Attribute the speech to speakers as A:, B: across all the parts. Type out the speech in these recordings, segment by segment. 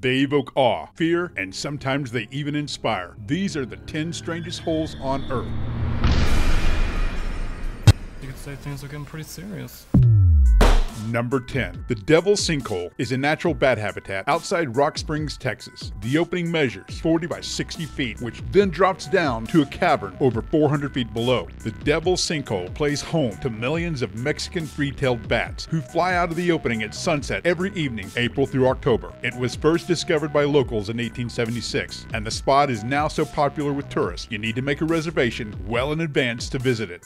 A: They evoke awe, fear, and sometimes they even inspire. These are the 10 strangest holes on Earth.
B: You could say things are getting pretty serious.
A: Number 10. The Devil's Sinkhole is a natural bat habitat outside Rock Springs, Texas. The opening measures 40 by 60 feet, which then drops down to a cavern over 400 feet below. The Devil's Sinkhole plays home to millions of Mexican free-tailed bats who fly out of the opening at sunset every evening, April through October. It was first discovered by locals in 1876, and the spot is now so popular with tourists, you need to make a reservation well in advance to visit it.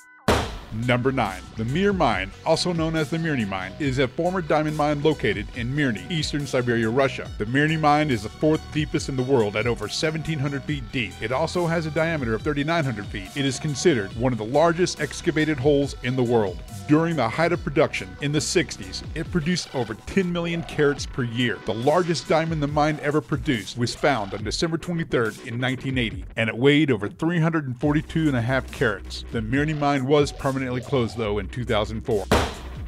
A: Number 9. The Mir Mine, also known as the Mirny Mine, is a former diamond mine located in Mirny, eastern Siberia, Russia. The Mirny Mine is the fourth deepest in the world at over 1,700 feet deep. It also has a diameter of 3,900 feet. It is considered one of the largest excavated holes in the world. During the height of production in the 60s, it produced over 10 million carats per year. The largest diamond the mine ever produced was found on December 23rd in 1980, and it weighed over 342 and a half carats. The Mirny Mine was permanently closed though in 2004.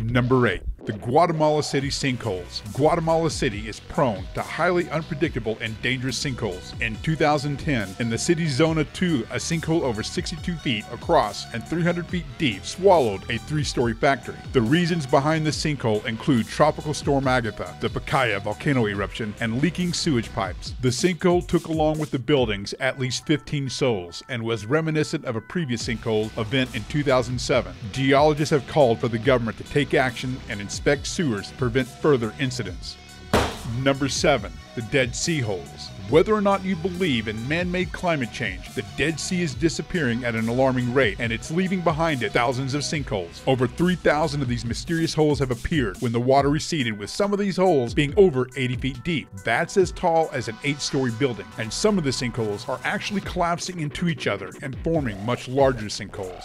A: Number 8. The Guatemala City sinkholes. Guatemala City is prone to highly unpredictable and dangerous sinkholes. In 2010, in the city's Zona 2, a sinkhole over 62 feet across and 300 feet deep swallowed a three story factory. The reasons behind the sinkhole include Tropical Storm Agatha, the Pacaya volcano eruption, and leaking sewage pipes. The sinkhole took along with the buildings at least 15 souls and was reminiscent of a previous sinkhole event in 2007. Geologists have called for the government to take action and inspect sewers to prevent further incidents. Number 7. The Dead Sea Holes. Whether or not you believe in man made climate change, the Dead Sea is disappearing at an alarming rate, and it's leaving behind it thousands of sinkholes. Over 3,000 of these mysterious holes have appeared when the water receded, with some of these holes being over 80 feet deep. That's as tall as an 8 story building, and some of the sinkholes are actually collapsing into each other and forming much larger sinkholes.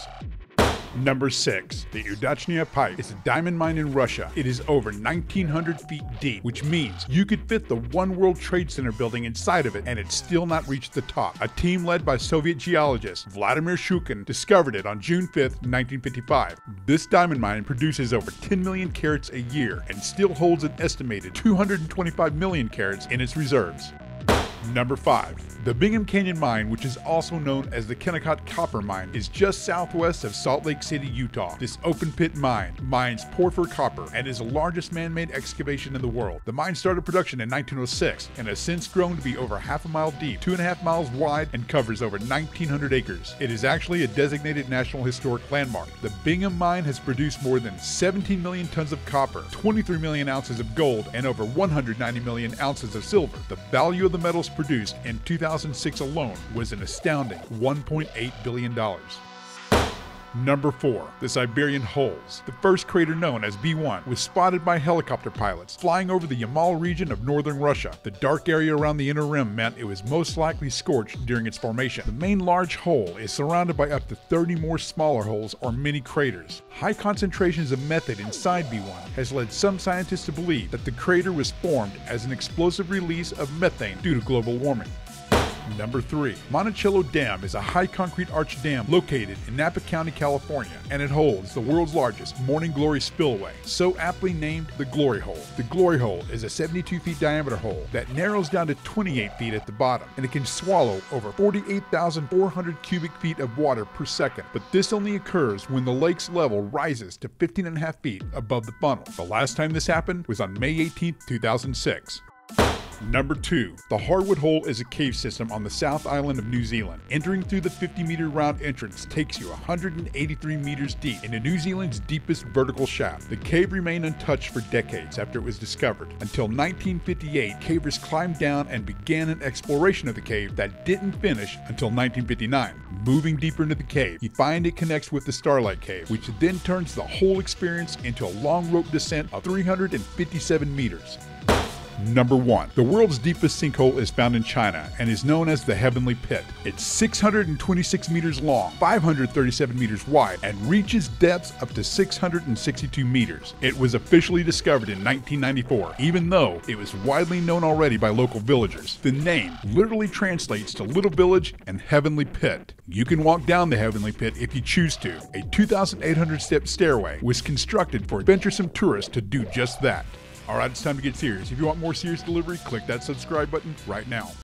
A: Number 6. The Udachnaya Pipe is a diamond mine in Russia. It is over 1,900 feet deep, which means you could fit the One World Trade Center building inside of it and it still not reached the top. A team led by Soviet geologist Vladimir Shukin discovered it on June 5, 1955. This diamond mine produces over 10 million carats a year and still holds an estimated 225 million carats in its reserves. Number 5. The Bingham Canyon Mine, which is also known as the Kennecott Copper Mine, is just southwest of Salt Lake City, Utah. This open pit mine mines porphyry copper and is the largest man made excavation in the world. The mine started production in 1906 and has since grown to be over half a mile deep, two and a half miles wide, and covers over 1,900 acres. It is actually a designated National Historic Landmark. The Bingham Mine has produced more than 17 million tons of copper, 23 million ounces of gold, and over 190 million ounces of silver. The value of the metals produced in 2006 alone was an astounding $1.8 billion. Number 4. The Siberian Holes. The first crater known as B1 was spotted by helicopter pilots flying over the Yamal region of northern Russia. The dark area around the inner rim meant it was most likely scorched during its formation. The main large hole is surrounded by up to 30 more smaller holes or mini craters. High concentrations of methane inside B1 has led some scientists to believe that the crater was formed as an explosive release of methane due to global warming. Number 3. Monticello Dam is a high concrete arch dam located in Napa County, California, and it holds the world's largest morning glory spillway, so aptly named the Glory Hole. The Glory Hole is a 72 feet diameter hole that narrows down to 28 feet at the bottom, and it can swallow over 48,400 cubic feet of water per second. But this only occurs when the lake's level rises to 15 and a half feet above the funnel. The last time this happened was on May 18, 2006. Number 2. The Harwood Hole is a cave system on the South Island of New Zealand. Entering through the 50 meter round entrance takes you 183 meters deep into New Zealand's deepest vertical shaft. The cave remained untouched for decades after it was discovered. Until 1958, cavers climbed down and began an exploration of the cave that didn't finish until 1959. Moving deeper into the cave, you find it connects with the Starlight Cave, which then turns the whole experience into a long rope descent of 357 meters. Number 1. The world's deepest sinkhole is found in China and is known as the Heavenly Pit. It's 626 meters long, 537 meters wide, and reaches depths up to 662 meters. It was officially discovered in 1994, even though it was widely known already by local villagers. The name literally translates to Little Village and Heavenly Pit. You can walk down the Heavenly Pit if you choose to. A 2,800 step stairway was constructed for adventuresome tourists to do just that. All right, it's time to get serious. If you want more serious delivery, click that subscribe button right now.